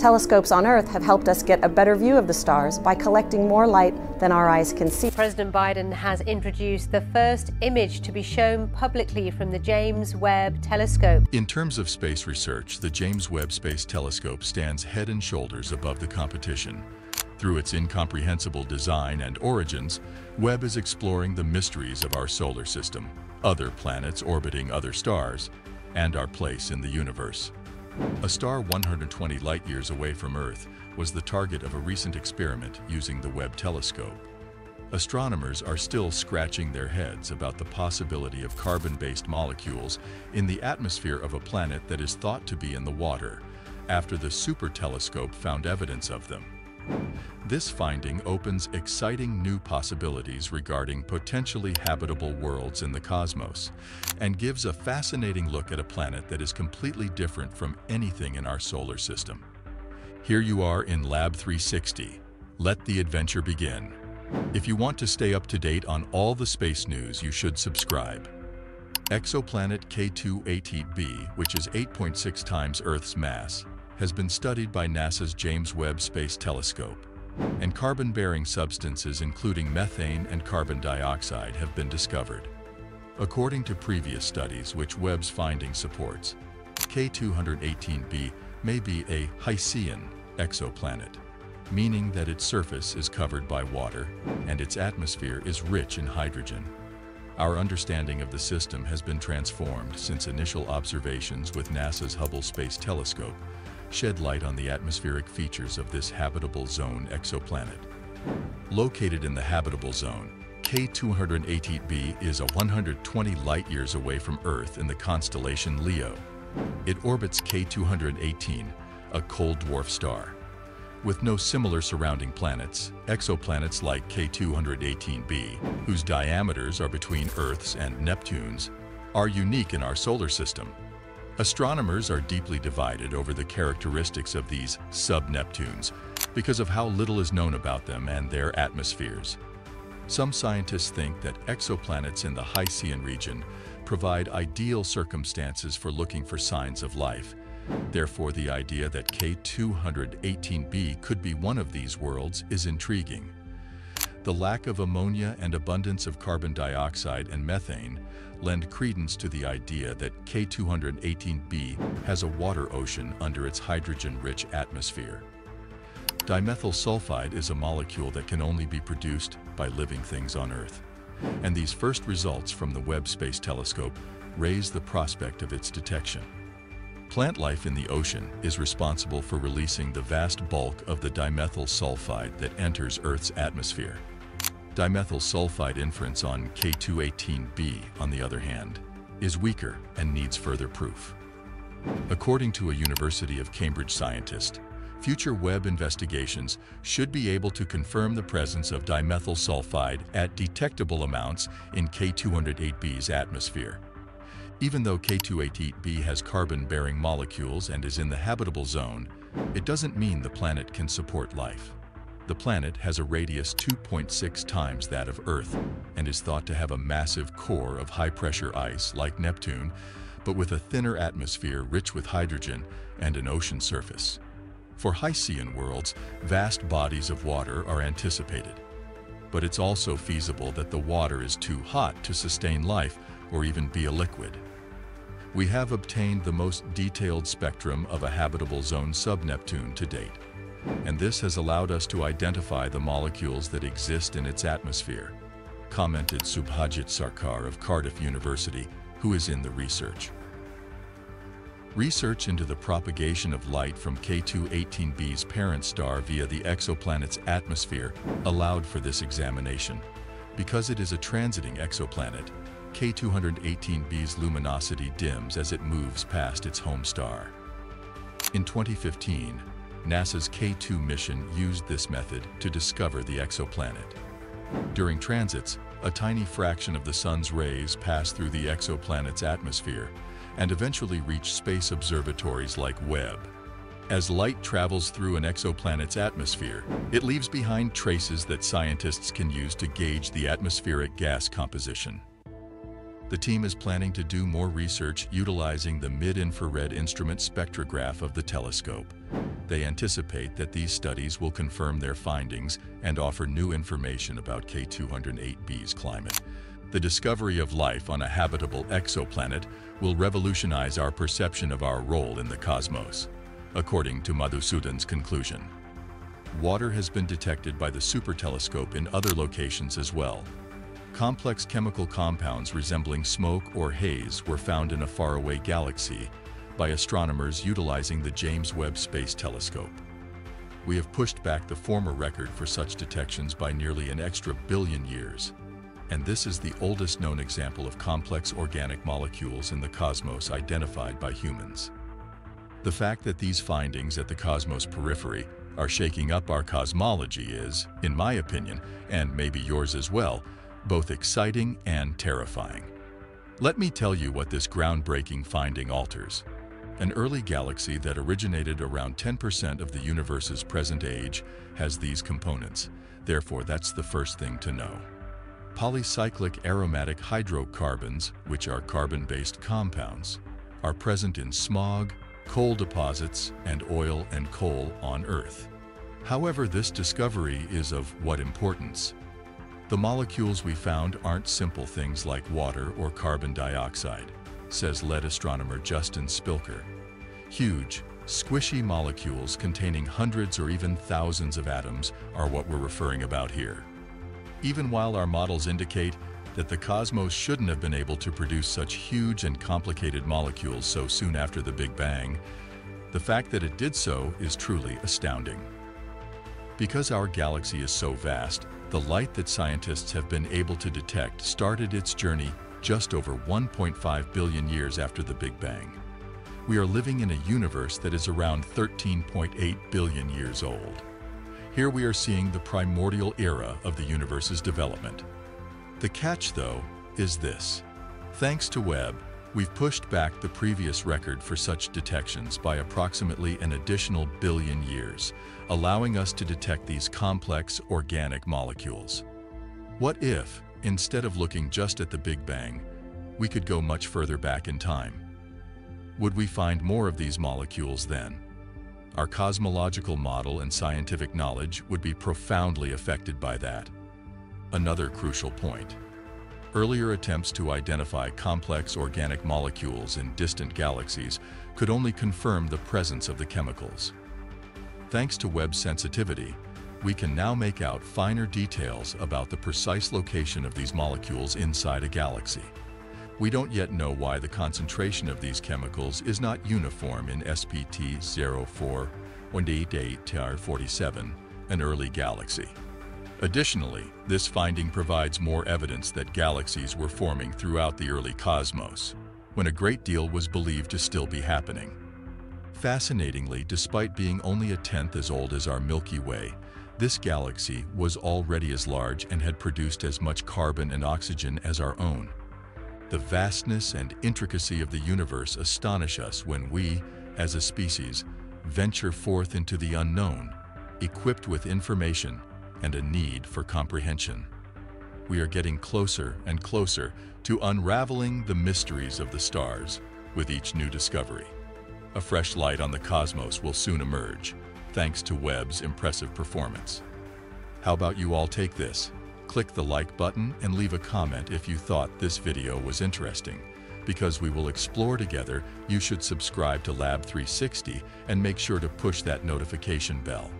Telescopes on Earth have helped us get a better view of the stars by collecting more light than our eyes can see. President Biden has introduced the first image to be shown publicly from the James Webb Telescope. In terms of space research, the James Webb Space Telescope stands head and shoulders above the competition. Through its incomprehensible design and origins, Webb is exploring the mysteries of our solar system, other planets orbiting other stars, and our place in the universe. A star 120 light-years away from Earth was the target of a recent experiment using the Webb telescope. Astronomers are still scratching their heads about the possibility of carbon-based molecules in the atmosphere of a planet that is thought to be in the water, after the super telescope found evidence of them. This finding opens exciting new possibilities regarding potentially habitable worlds in the cosmos and gives a fascinating look at a planet that is completely different from anything in our solar system. Here you are in Lab 360. Let the adventure begin. If you want to stay up to date on all the space news, you should subscribe. Exoplanet K2-18b, which is 8.6 times Earth's mass, has been studied by NASA's James Webb Space Telescope, and carbon-bearing substances including methane and carbon dioxide have been discovered. According to previous studies which Webb's finding supports, K218b may be a Hycean exoplanet, meaning that its surface is covered by water and its atmosphere is rich in hydrogen. Our understanding of the system has been transformed since initial observations with NASA's Hubble Space Telescope shed light on the atmospheric features of this habitable zone exoplanet. Located in the habitable zone, K218b is a 120 light-years away from Earth in the constellation Leo. It orbits K218, a cold dwarf star. With no similar surrounding planets, exoplanets like K218b, whose diameters are between Earth's and Neptune's, are unique in our solar system Astronomers are deeply divided over the characteristics of these sub-Neptunes because of how little is known about them and their atmospheres. Some scientists think that exoplanets in the Hycean region provide ideal circumstances for looking for signs of life. Therefore, the idea that K218b could be one of these worlds is intriguing. The lack of ammonia and abundance of carbon dioxide and methane lend credence to the idea that K218b has a water ocean under its hydrogen-rich atmosphere. Dimethyl sulfide is a molecule that can only be produced by living things on Earth. And these first results from the Webb Space Telescope raise the prospect of its detection. Plant life in the ocean is responsible for releasing the vast bulk of the dimethyl sulfide that enters Earth's atmosphere. Dimethyl sulfide inference on K218b, on the other hand, is weaker and needs further proof. According to a University of Cambridge scientist, future Webb investigations should be able to confirm the presence of dimethyl sulfide at detectable amounts in K208b's atmosphere. Even though K218b has carbon-bearing molecules and is in the habitable zone, it doesn't mean the planet can support life. The planet has a radius 2.6 times that of Earth and is thought to have a massive core of high-pressure ice like Neptune, but with a thinner atmosphere rich with hydrogen and an ocean surface. For Hycean worlds, vast bodies of water are anticipated. But it's also feasible that the water is too hot to sustain life or even be a liquid. We have obtained the most detailed spectrum of a habitable zone sub-Neptune to date and this has allowed us to identify the molecules that exist in its atmosphere, commented Subhajit Sarkar of Cardiff University, who is in the research. Research into the propagation of light from K2-18b's parent star via the exoplanet's atmosphere allowed for this examination. Because it is a transiting exoplanet, K218b's luminosity dims as it moves past its home star. In 2015, NASA's K2 mission used this method to discover the exoplanet. During transits, a tiny fraction of the sun's rays pass through the exoplanet's atmosphere and eventually reach space observatories like Webb. As light travels through an exoplanet's atmosphere, it leaves behind traces that scientists can use to gauge the atmospheric gas composition. The team is planning to do more research utilizing the mid-infrared instrument spectrograph of the telescope. they anticipate that these studies will confirm their findings and offer new information about K208b's climate. The discovery of life on a habitable exoplanet will revolutionize our perception of our role in the cosmos, according to Madhusudhan's conclusion. Water has been detected by the Super Telescope in other locations as well. Complex chemical compounds resembling smoke or haze were found in a faraway galaxy by astronomers utilizing the James Webb Space Telescope. We have pushed back the former record for such detections by nearly an extra billion years, and this is the oldest known example of complex organic molecules in the cosmos identified by humans. The fact that these findings at the cosmos periphery are shaking up our cosmology is, in my opinion, and maybe yours as well, both exciting and terrifying. Let me tell you what this groundbreaking finding alters. An early galaxy that originated around 10% of the universe's present age has these components. Therefore, that's the first thing to know. Polycyclic aromatic hydrocarbons, which are carbon-based compounds, are present in smog, coal deposits, and oil and coal on Earth. However, this discovery is of what importance? The molecules we found aren't simple things like water or carbon dioxide says lead astronomer Justin Spilker. Huge, squishy molecules containing hundreds or even thousands of atoms are what we're referring about here. Even while our models indicate that the cosmos shouldn't have been able to produce such huge and complicated molecules so soon after the Big Bang, the fact that it did so is truly astounding. Because our galaxy is so vast, the light that scientists have been able to detect started its journey just over 1.5 billion years after the Big Bang. We are living in a universe that is around 13.8 billion years old. Here we are seeing the primordial era of the universe's development. The catch, though, is this. Thanks to Webb, we've pushed back the previous record for such detections by approximately an additional billion years, allowing us to detect these complex organic molecules. What if, Instead of looking just at the Big Bang, we could go much further back in time. Would we find more of these molecules then? Our cosmological model and scientific knowledge would be profoundly affected by that. Another crucial point. Earlier attempts to identify complex organic molecules in distant galaxies could only confirm the presence of the chemicals. Thanks to Webb sensitivity, we can now make out finer details about the precise location of these molecules inside a galaxy. We don't yet know why the concentration of these chemicals is not uniform in SPT 0418TR47, an early galaxy. Additionally, this finding provides more evidence that galaxies were forming throughout the early cosmos, when a great deal was believed to still be happening. Fascinatingly, despite being only a tenth as old as our Milky Way, this galaxy was already as large and had produced as much carbon and oxygen as our own. The vastness and intricacy of the universe astonish us when we, as a species, venture forth into the unknown, equipped with information and a need for comprehension. We are getting closer and closer to unraveling the mysteries of the stars with each new discovery. A fresh light on the cosmos will soon emerge, thanks to Webb's impressive performance. How about you all take this? Click the like button and leave a comment if you thought this video was interesting. Because we will explore together, you should subscribe to Lab 360 and make sure to push that notification bell.